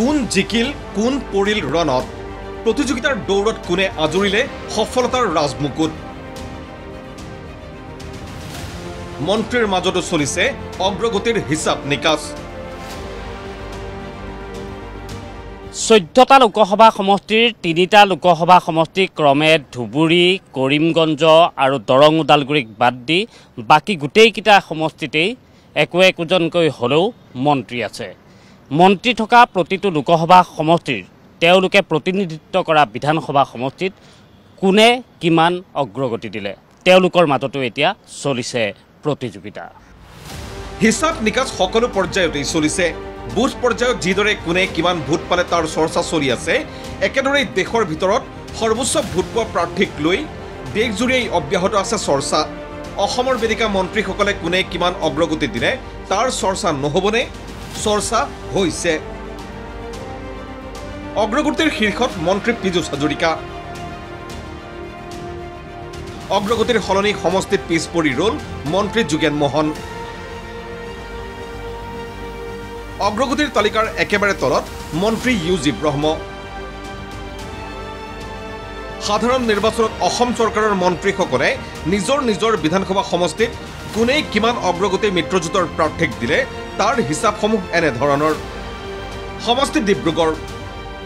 কোন জিকিল কোন পৰিল ৰণত? প্ৰতিযোগিতাৰ দৌৰত কোনে আজৰিলে সফলতাৰ ৰাজমুকুট? মন্ত্ৰীৰ মাজতো চলিছে অগ্ৰগতিৰ হিচাপ নিকাচ। চৈধ্যটা লোকসভা সমষ্টিৰ তিনিটা লোকসভা সমষ্টি ক্ৰমে ধুবুৰী কৰিমগঞ্জ আৰু দৰং ওদালগুৰিক বাদ দি বাকী গোটেইকেইটা সমষ্টিতেই একো একোজনকৈ হ'লেও মন্ত্ৰী আছে। মন্ত্ৰী থকা প্ৰতিটো লোকসভা সমষ্টিৰ তেওঁলোকে প্ৰতিনিধিত্ব কৰা বিধানসভা সমষ্টিত কোনে কিমান অগ্ৰগতি দিলে? তেওঁলোকৰ মাজতো এতিয়া চলিছে প্ৰতিযোগিতা। হিচাপ নিকাচ সকলো পৰ্যায়তেই চলিছে। বুথ পৰ্যায়ত যিদৰে কোনে কিমান ভোট পালে তাৰ চৰ্চা চলি আছে একেদৰেই দেশৰ ভিতৰত সৰ্বোচ্চ ভোট পোৱা প্ৰাৰ্থীক লৈ দেশজুৰিয়েই অব্যাহত আছে চৰ্চা। অসমৰ বেদিকা মন্ত্ৰীসকলে কোনে কিমান অগ্ৰগতি দিলে তাৰ চৰ্চা নহ'বনে? চৰ্চা হৈছে অগ্ৰগতিৰ শীৰ্ষত মন্ত্ৰী পীযুষ হাজৰিকা। অগ্ৰগতিৰ সলনি সমষ্টিত পিছ পৰি ৰ'ল মন্ত্ৰী যোগেন মোহন। অগ্ৰগতিৰ তালিকাৰ একেবাৰে তলত মন্ত্ৰী ইউ জি ব্ৰহ্ম। সাধাৰণ নিৰ্বাচনত অসম চৰকাৰৰ মন্ত্ৰীসকলে নিজৰ নিজৰ বিধানসভা সমষ্টিত কোনে কিমান অগ্ৰগতি মিত্ৰজোঁটৰ প্ৰাৰ্থীক দিলে তাৰ হিচাপসমূহ এনেধৰণৰ। সমষ্টি ডিব্ৰুগড়।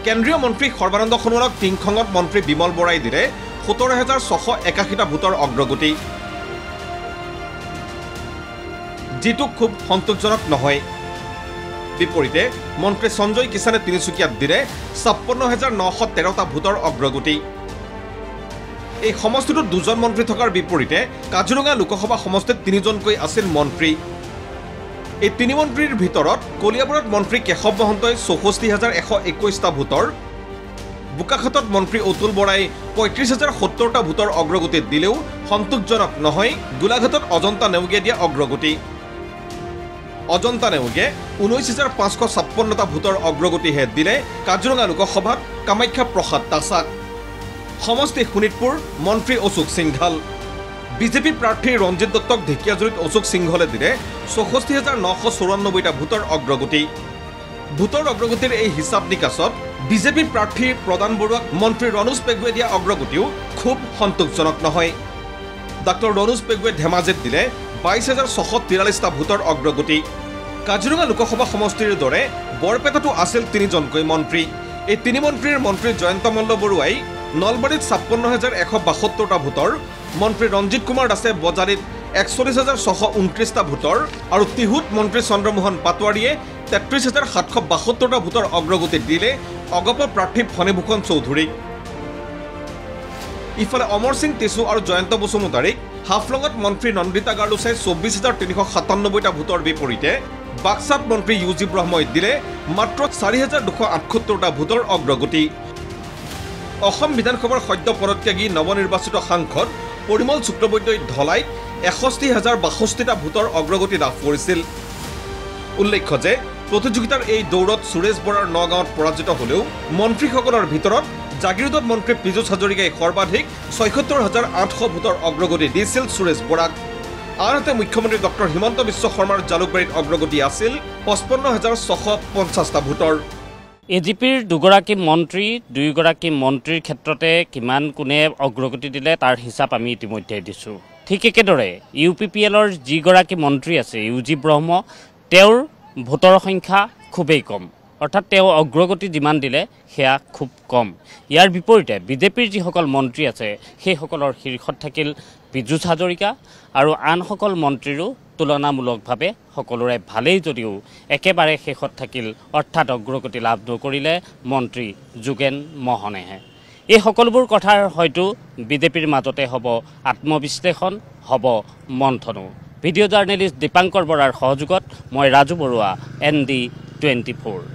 কেন্দ্ৰীয় মন্ত্ৰী সৰ্বানন্দ সোণোৱালক টিংখঙত মন্ত্ৰী বিমল বৰাই দিলে সোতৰ হেজাৰ ছশ একাশীটা ভোটৰ অগ্ৰগতি। যিটো খুব সন্তোষজনক নহয়। বিপৰীতে মন্ত্ৰী সঞ্জয় কিষাণে তিনিচুকীয়াত দিলে ছাপন্ন হেজাৰ নশ তেৰটা ভোটৰ অগ্ৰগতি। এই সমষ্টিটোত দুজন মন্ত্ৰী থকাৰ বিপৰীতে কাজিৰঙা লোকসভা সমষ্টিত তিনিজনকৈ আছিল মন্ত্ৰী। এই তিনি মন্ত্ৰীৰ ভিতৰত কলিয়াবৰত মন্ত্ৰী কেশৱ মহন্তই চৌষষ্ঠি হাজাৰ এশ একৈছটা ভোটৰ বোকাখাটত মন্ত্ৰী অতুল বৰাই পঁয়ত্ৰিছ হাজাৰ সত্তৰটা ভোটৰ অগ্ৰগতি দিলেও সন্তোষজনক নহয় গোলাঘাটত অজন্তা নেওগে দিয়া অগ্ৰগতি। অজন্তা নেওগে ঊনৈছ হাজাৰ পাঁচশ ছাপন্নটা ভোটৰ অগ্ৰগতিহে দিলে কাজিৰঙা লোকসভাত কামাখ্যা প্ৰসাদ তাছাক সমষ্টি শোণিতপুৰ মন্ত্ৰী অশোক সিংঘাল। বিজেপি প্ৰাৰ্থী ৰঞ্জিত দত্তক ঢেকীয়াজুৰিত অশোক সিংহলে দিলে চৌষষ্ঠি হাজাৰ নশ চৌৰান্নব্বৈটা ভোটৰ অগ্ৰগতি। ভোটৰ অগ্ৰগতিৰ এই হিচাপ নিকাচত বিজেপি প্ৰাৰ্থী প্ৰদান বৰুৱাক মন্ত্ৰী ৰণোজ পেগুৱে দিয়া অগ্ৰগতিও খুব সন্তোষজনক নহয়। ডাক্তৰ ৰণোজ পেগুৱে ধেমাজিত দিলে বাইছ হাজাৰ ছশ তিৰাল্লিছটা ভোটৰ অগ্ৰগতি। কাজিৰঙা লোকসভা সমষ্টিৰ দৰে বৰপেটাতো আছিল তিনিজনকৈ মন্ত্ৰী। এই তিনি মন্ত্ৰীৰ মন্ত্ৰী জয়ন্ত মল্ল বৰুৱাই নলবাৰীত ছাপন্ন হাজাৰ এশ বাসত্তৰটা ভোটৰ মন্ত্ৰী ৰঞ্জিত কুমাৰ দাসে বজাৰীত একচল্লিছ হাজাৰ ছশ ঊনত্ৰিছটা ভোটৰ আৰু টিহুত মন্ত্ৰী চন্দ্ৰমোহন পাটোৱাৰীয়ে তেত্ৰিছ হাজাৰ সাতশ বাসত্তৰটা ভোটৰ অগ্ৰগতি দিলে অগপ প্ৰাৰ্থী ফণীভূষণ চৌধুৰীক ইফালে অমৰ সিং টেছু আৰু জয়ন্ত বসুমতাৰীক হাফলঙত মন্ত্ৰী নন্দিতা গাৰ্লুচাই চৌব্বিছ হাজাৰ তিনিশ সাতান্নব্বৈটা ভোটৰ বিপৰীতে বাক্সাত মন্ত্ৰী ইউ জি ব্ৰহ্মই দিলে মাত্ৰ চাৰি হাজাৰ দুশ আঠসত্তৰটা ভোটৰ অগ্ৰগতি। অসম বিধানসভাৰ সদ্য পদত্যাগী নৱনিৰ্বাচিত সাংসদ পৰিমল শুক্লবৈদ্যই ধলাইত এষষ্ঠি হাজাৰ বাষষ্ঠিটা ভোটৰ অগ্ৰগতি লাভ কৰিছিল। উল্লেখ্য যে প্ৰতিযোগিতাৰ এই দৌৰত সুৰেশ বৰাৰ নগাঁৱত পৰাজিত হ'লেও মন্ত্ৰীসকলৰ ভিতৰত জাগিৰোডত মন্ত্ৰী পীযুষ হাজৰিকাই সৰ্বাধিক ছয়সত্তৰ হাজাৰ আঠশ ভোটৰ অগ্ৰগতি দিছিল সুৰেশ বৰাক। আনহাতে মুখ্যমন্ত্ৰী ডক্টৰ হিমন্ত বিশ্ব শৰ্মাৰ জালুকবাৰীত অগ্ৰগতি আছিল পঁচপন্ন হাজাৰ ছশ পঞ্চাছটা ভোটৰ। এ জি পিৰ দুগৰাকী মন্ত্ৰী দুয়োগৰাকী মন্ত্ৰীৰ ক্ষেত্ৰতে কিমান কোনে অগ্ৰগতি দিলে তাৰ হিচাপ আমি ইতিমধ্যে দিছোঁ। ঠিক একেদৰে ইউ পি পি এলৰ যিগৰাকী মন্ত্ৰী আছে ইউ জি ব্ৰহ্ম তেওঁৰ ভোটৰ সংখ্যা খুবেই কম। অৰ্থাৎ তেওঁ অগ্ৰগতি যিমান দিলে সেয়া খুব কম। ইয়াৰ বিপৰীতে বিজেপিৰ যিসকল মন্ত্ৰী আছে সেইসকলৰ শীৰ্ষত থাকিল পীযুষ হাজৰিকা আৰু আনসকল মন্ত্ৰীৰো তুলনামূলকভাৱে সকলোৰে ভালেই যদিও একেবাৰে শেষত থাকিল অৰ্থাৎ অগ্ৰগতি লাভ নকৰিলে মন্ত্ৰী যোগেন মোহনেহে। এই সকলোবোৰ কথাৰ হয়তো বিজেপিৰ মাজতে হ'ব আত্মবিশ্লেষণ হ'ব মন্থনো। ভিডিঅ' জাৰ্নেলিষ্ট দীপাংকৰ বৰাৰ সহযোগত মই Raju Barua N D twenty four